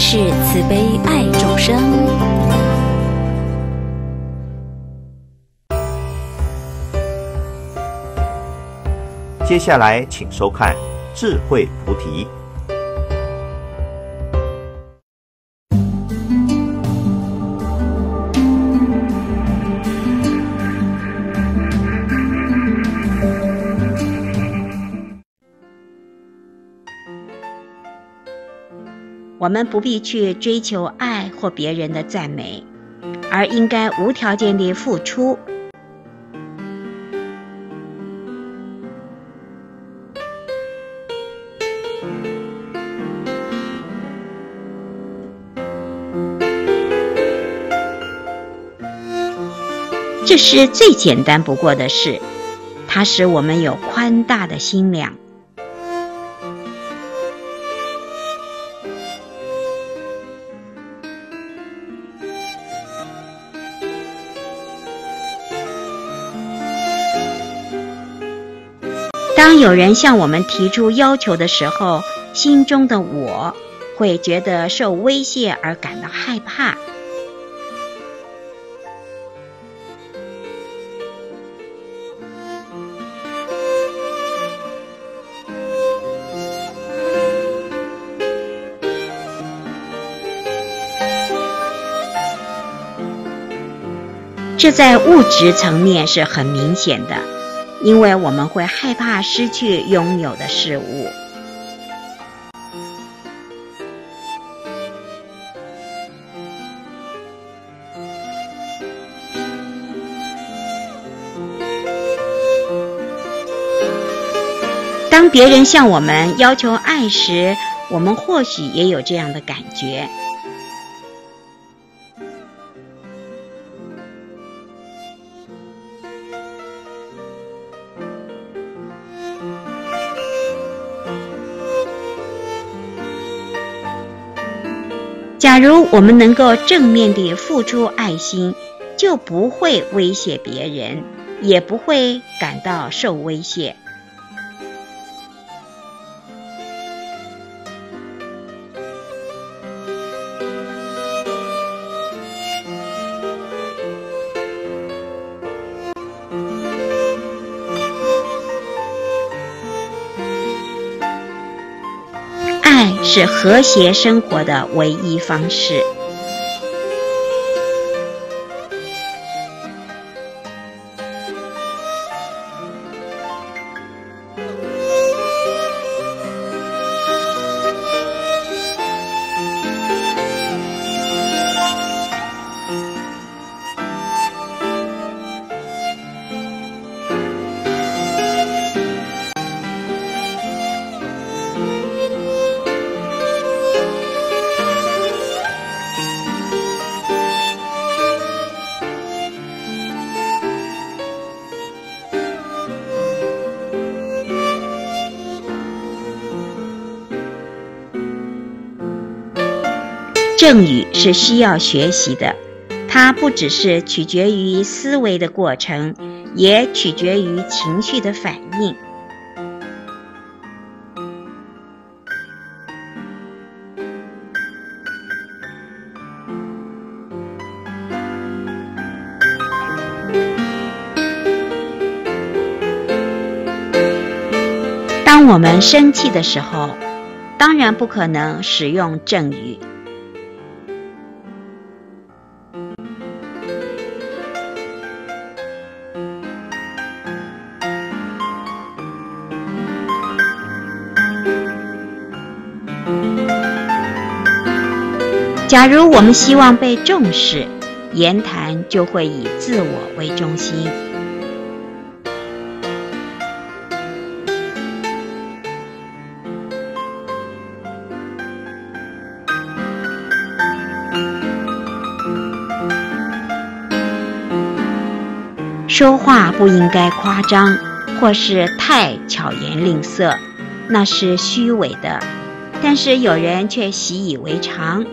是慈悲爱众生。接下来，请收看《智慧菩提》。我们不必去追求爱或别人的赞美，而应该无条件地付出。这是最简单不过的事，它使我们有宽大的心量。有人向我们提出要求的时候，心中的我会觉得受威胁而感到害怕。这在物质层面是很明显的，因为我们会害怕失去拥有的事物。当别人向我们要求爱时，我们或许也有这样的感觉。假如我们能够正面地付出爱心，就不会威胁别人，也不会感到受威胁。是和谐生活的唯一方式。正语是需要学习的，它不只是取决于思维的过程，也取决于情绪的反应。当我们生气的时候，当然不可能使用正语。假如我们希望被重视，言谈就会以自我为中心。说话不应该夸张，或是太巧言令色，那是虚伪的。但是有人却习以为常。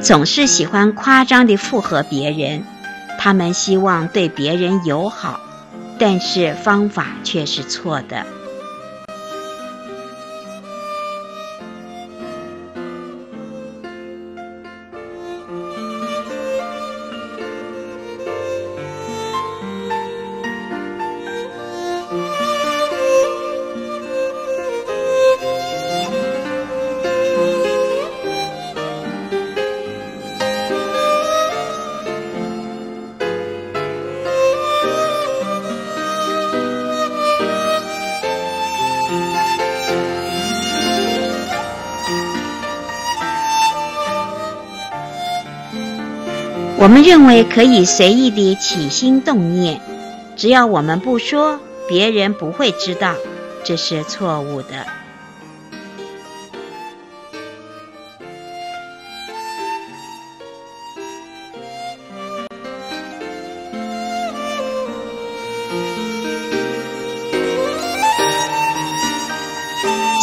总是喜欢夸张地附和别人，他们希望对别人友好，但是方法却是错的。我们认为可以随意地起心动念，只要我们不说，别人不会知道，这是错误的。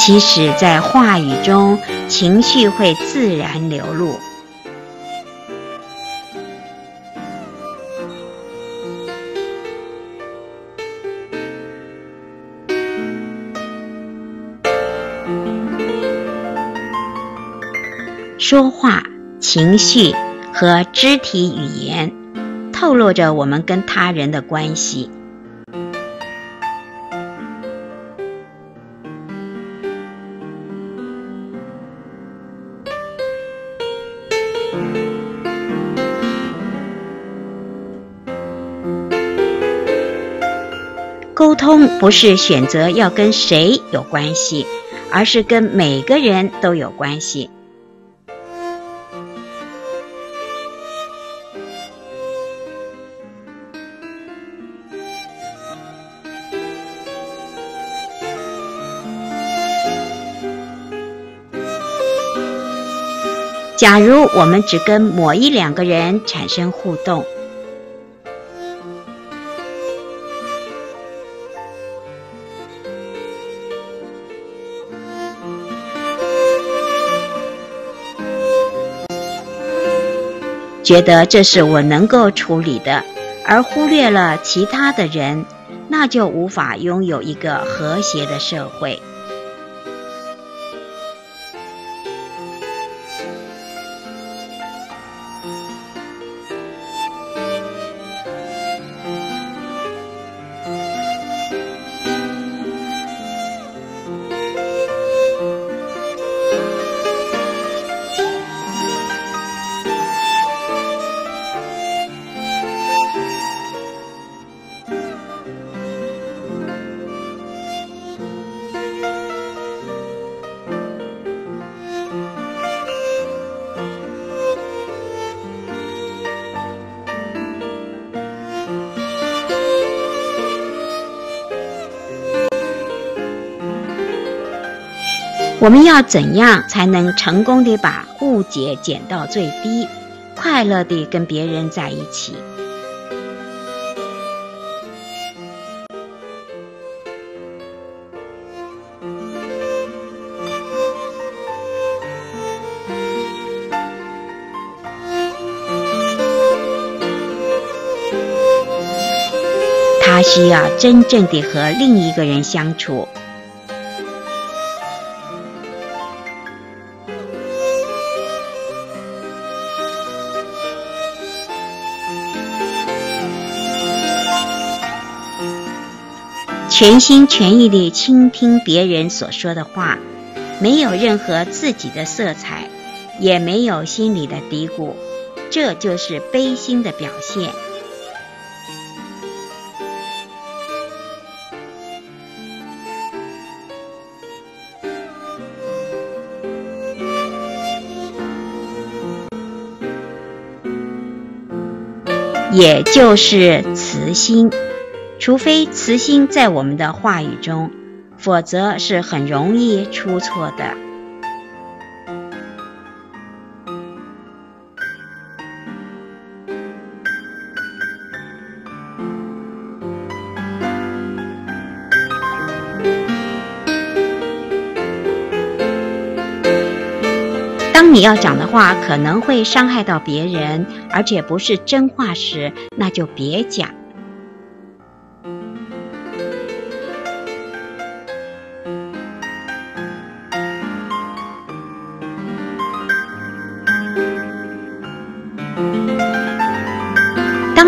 其实，在话语中，情绪会自然流露。说话、情绪和肢体语言，透露着我们跟他人的关系。沟通不是选择要跟谁有关系，而是跟每个人都有关系。假如我们只跟某一两个人产生互动，觉得这是我能够处理的，而忽略了其他的人，那就无法拥有一个和谐的社会。我们要怎样才能成功地把误解减到最低，快乐地跟别人在一起？他需要真正地和另一个人相处。全心全意地倾听别人所说的话，没有任何自己的色彩，也没有心里的嘀咕，这就是悲心的表现。也就是慈心。除非慈心在我们的话语中，否则是很容易出错的。当你要讲的话可能会伤害到别人，而且不是真话时，那就别讲。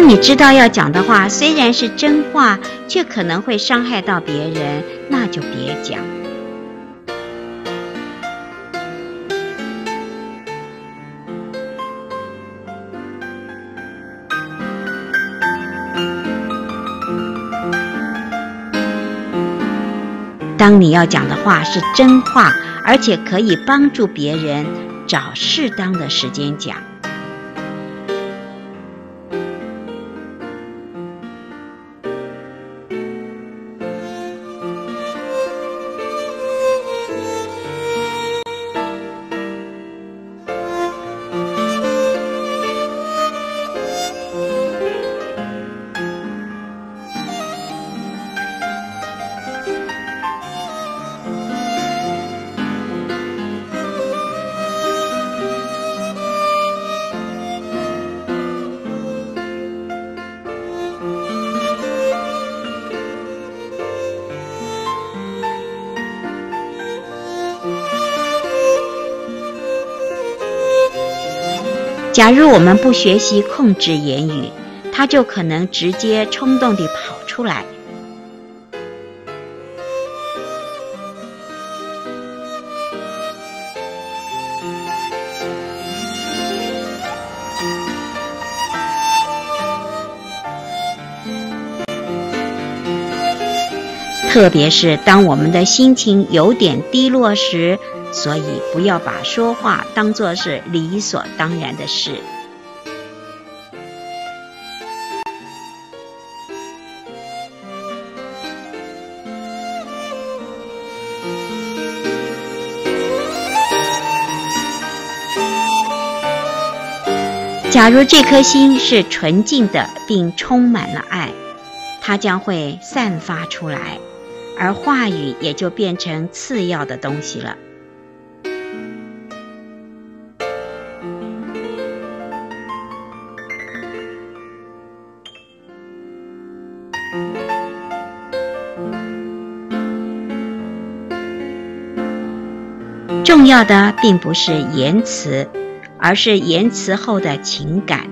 你知道要讲的话虽然是真话，却可能会伤害到别人，那就别讲。当你要讲的话是真话，而且可以帮助别人，找适当的时间讲。假如我们不学习控制言语，它就可能直接冲动地跑出来。特别是当我们的心情有点低落时。所以，不要把说话当作是理所当然的事。假如这颗心是纯净的，并充满了爱，它将会散发出来，而话语也就变成次要的东西了。要的并不是言辞，而是言辞后的情感。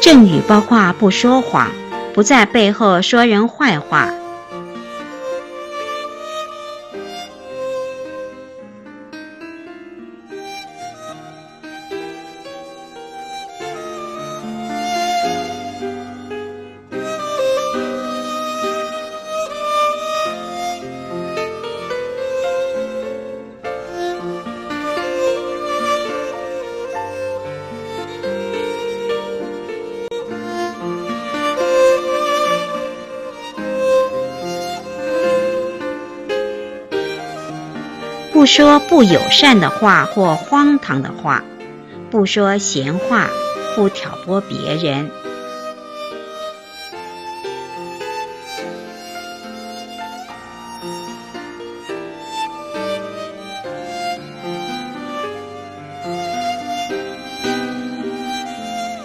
正语包括不说谎，不在背后说人坏话。说不友善的话或荒唐的话，不说闲话，不挑拨别人。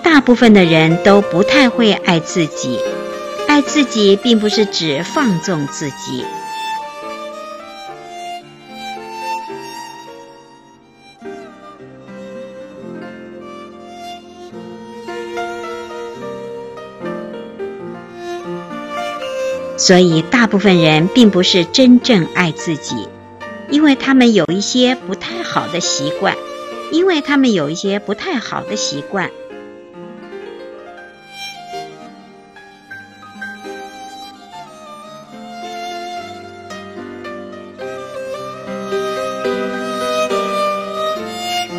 大部分的人都不太会爱自己，爱自己并不是指放纵自己。所以，大部分人并不是真正爱自己，因为他们有一些不太好的习惯，因为他们有一些不太好的习惯。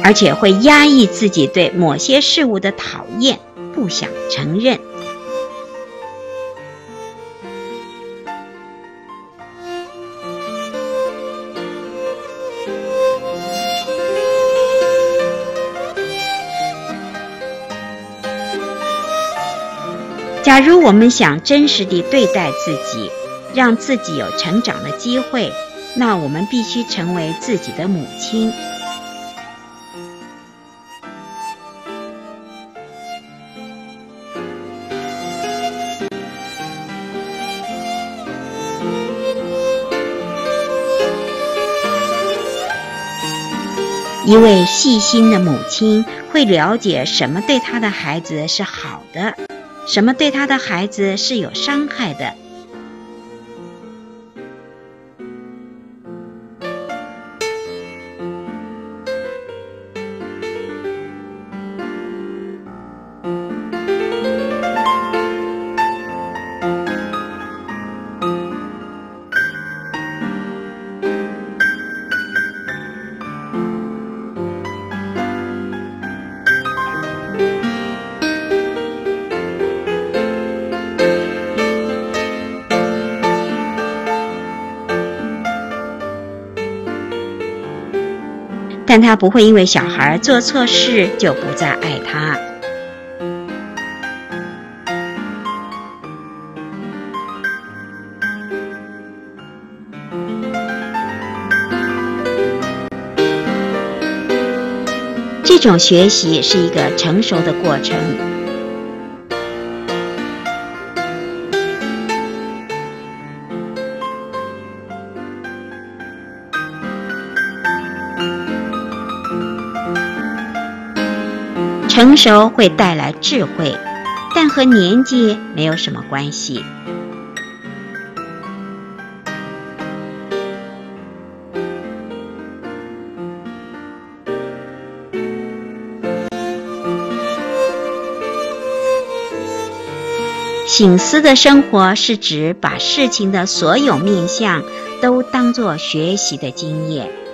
而且会压抑自己对某些事物的讨厌，不想承认。假如我们想真实地对待自己，让自己有成长的机会，那我们必须成为自己的母亲。一位细心的母亲会了解什么对她的孩子是好的，什么对他的孩子是有伤害的。但他不会因为小孩做错事就不再爱他。这种学习是一个成熟的过程。成熟会带来智慧，但和年纪没有什么关系。醒思的生活是指把事情的所有面相都当作学习的经验。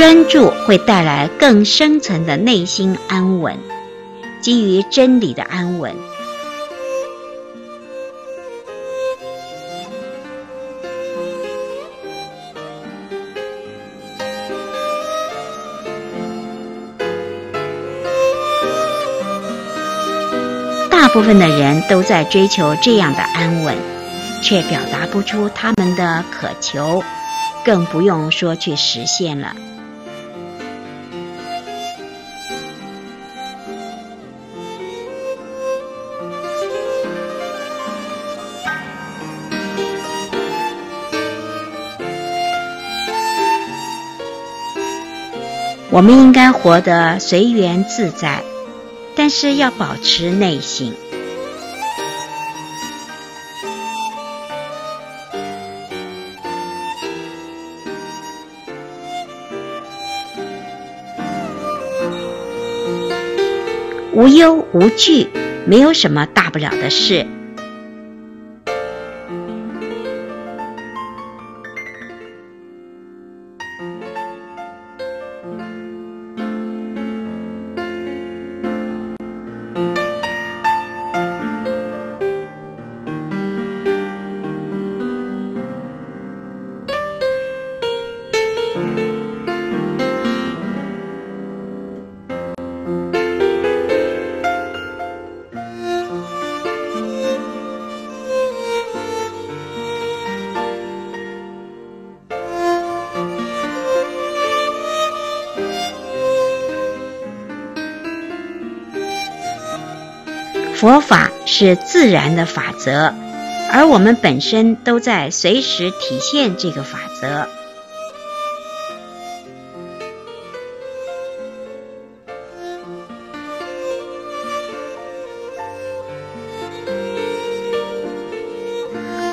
专注会带来更深层的内心安稳，基于真理的安稳。大部分的人都在追求这样的安稳，却表达不出他们的渴求，更不用说去实现了。我们应该活得随缘自在，但是要保持内省。无忧无惧，没有什么大不了的事。佛法是自然的法则，而我们本身都在随时体现这个法则。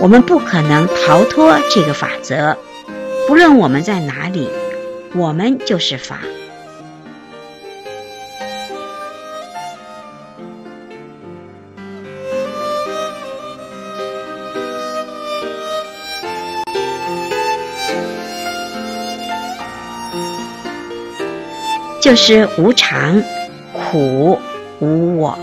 我们不可能逃脱这个法则，不论我们在哪里，我们就是法。就是无常，苦无我。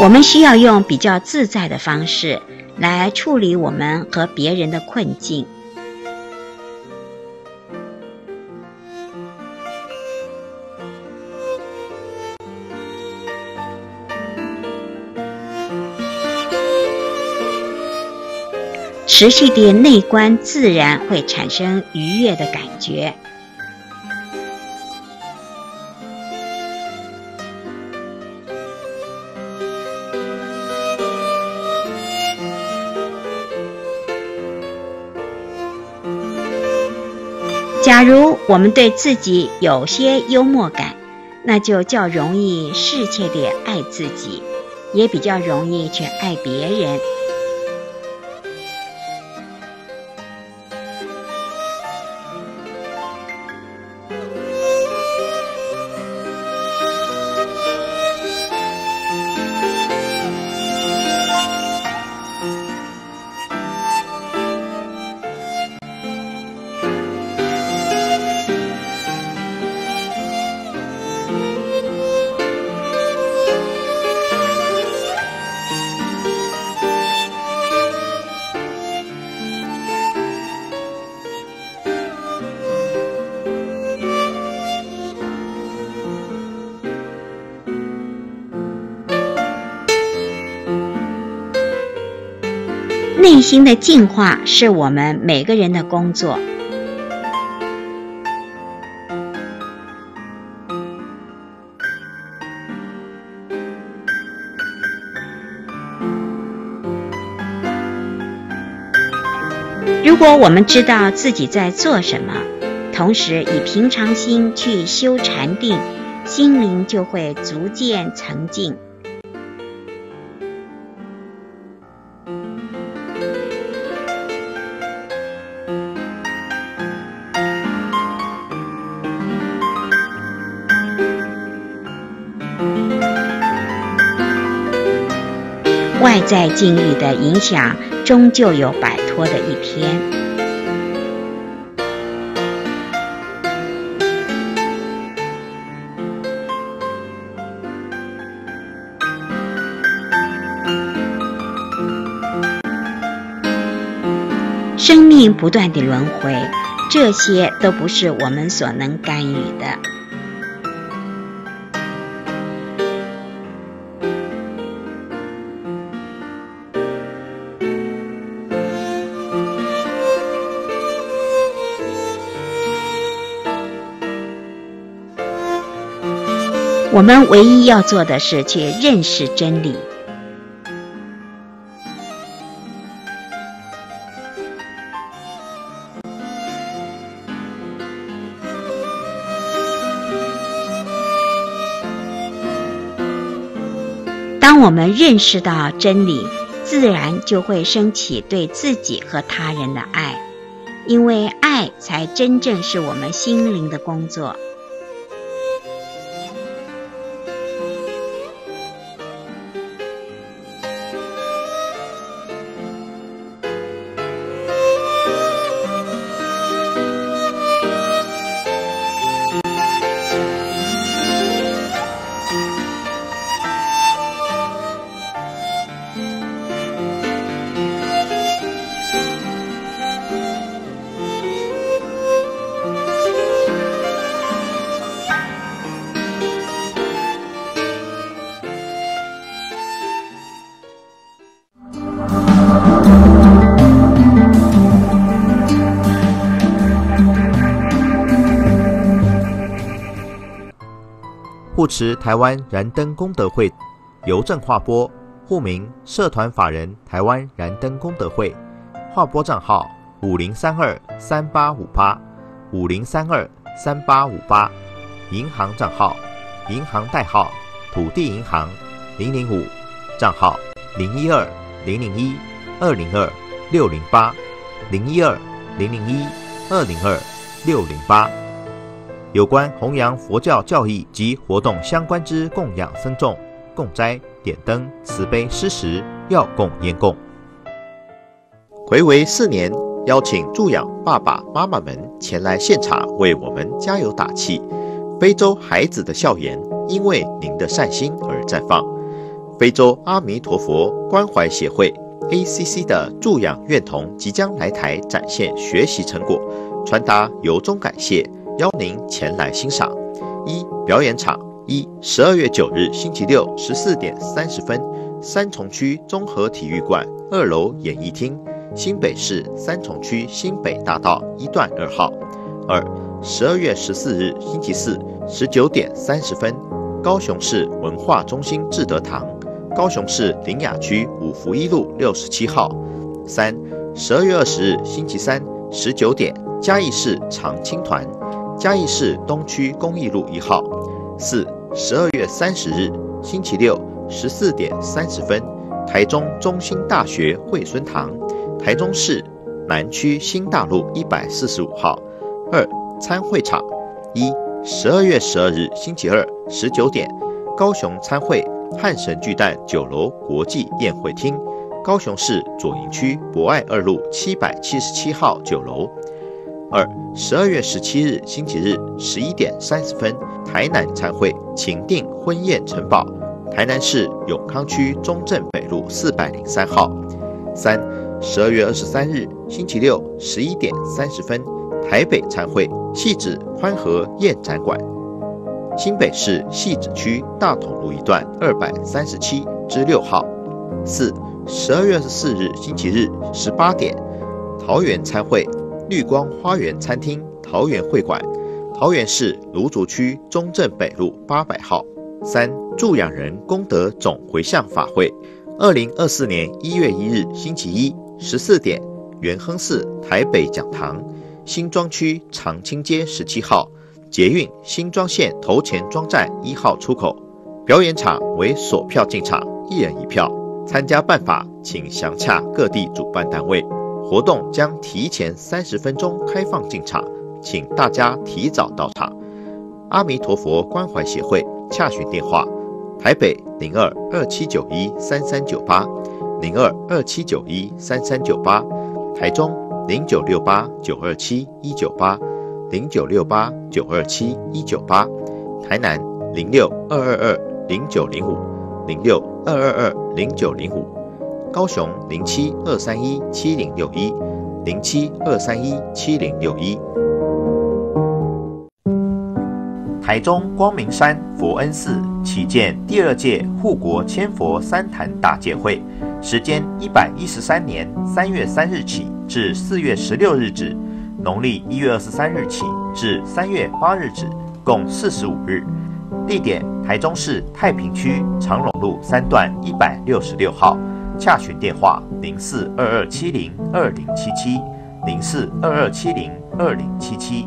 我们需要用比较自在的方式来处理我们和别人的困境。持续的内观，自然会产生愉悦的感觉。假如我们对自己有些幽默感，那就较容易适切地爱自己，也比较容易去爱别人。心的净化是我们每个人的工作。如果我们知道自己在做什么，同时以平常心去修禅定，心灵就会逐渐澄净。外在境遇的影响，终究有摆脱的一天。生命不断的轮回，这些都不是我们所能干预的。我们唯一要做的是去认识真理。当我们认识到真理，自然就会升起对自己和他人的爱，因为爱才真正是我们心灵的工作。护持台湾燃灯功德会邮政划拨户名社团法人台湾燃灯功德会，划拨账号五零三二三八五八五零三二三八五八，银行账号银行代号土地银行零零五账号零一二零零一二零二六零八零一二零零一二零二六零八。有关弘扬佛教教义及活动相关之供养僧众、供斋、点灯、慈悲施食、药供烟供。回违四年，邀请助养爸爸妈妈们前来现场为我们加油打气。非洲孩子的笑颜，因为您的善心而绽放。非洲阿弥陀佛关怀协会 （ACC） 的助养院童即将来台展现学习成果，传达由衷感谢，邀您前来欣赏。一表演场一，十二月九日星期六十四点三十分，三重区综合体育馆二楼演艺厅，新北市三重区新北大道一段二号。二十二月十四日星期四十九点三十分，高雄市文化中心志德堂，高雄市林雅区五福一路六十七号。三十二月二十日星期三十九点，嘉义市长青团，嘉义市东区公益路一号。四十二月三十日星期六十四点三十分，台中中心大学惠孙堂，台中市南区新大路一百四十五号。二参会场一十二月十二日星期二十九点，高雄参会汉神巨蛋九楼国际宴会厅，高雄市左营区博爱二路七百七十七号九楼。二十二月十七日星期日十一点三十分，台南参会情定婚宴城堡，台南市永康区中正北路四百零三号。三十二月二十三日星期六十一点三十分。台北参会戏子宽和宴展馆，新北市戏子区大同路一段二百三十七至六号。四十二月二十四日星期日十八点，桃园参会绿光花园餐厅桃园会馆，桃园市芦竹区中正北路八百号。三助养人功德总回向法会，二零二四年一月一日星期一十四点，元亨寺台北讲堂。新庄区长青街十七号，捷运新庄线头前庄站一号出口。表演场为索票进场，一人一票。参加办法请详洽各地主办单位。活动将提前三十分钟开放进场，请大家提早到场。阿弥陀佛关怀协会洽询电话：台北零二二七九一三三九八，零二二七九一三三九八，台中。零九六八九二七一九八，零九六八九二七一九八，台南零六二二二零九零五，零六二二二零九零五，高雄零七二三一七零六一，零七二三一七零六一，台中光明山佛恩寺启建第二届护国千佛三坛大戒会，时间一百一十三年三月三日起。至四月十六日止，农历一月二十三日起至三月八日止，共四十五日。地点：台中市太平区长荣路三段一百六十六号。洽询电话：零四二二七零二零七七，零四二二七零二零七七。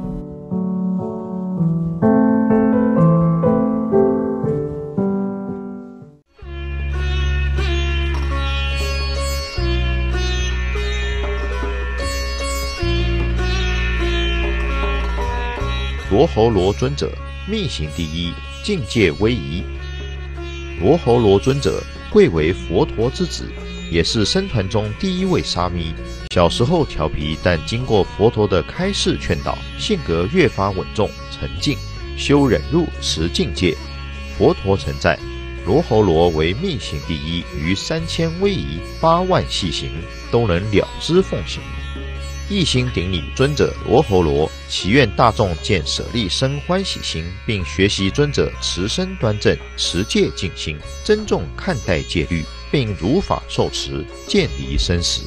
罗侯罗尊者，密行第一，境界威仪。罗侯罗尊者贵为佛陀之子，也是僧团中第一位沙弥。小时候调皮，但经过佛陀的开示劝导，性格越发稳重沉静，修忍辱持境界。佛陀曾在罗侯罗为密行第一，于三千威仪、八万细行，都能了知奉行。一心顶礼尊者罗侯罗，祈愿大众见舍利生欢喜心，并学习尊者持身端正、持戒静心，尊重看待戒律，并如法受持，见离生死。